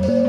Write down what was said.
Bye.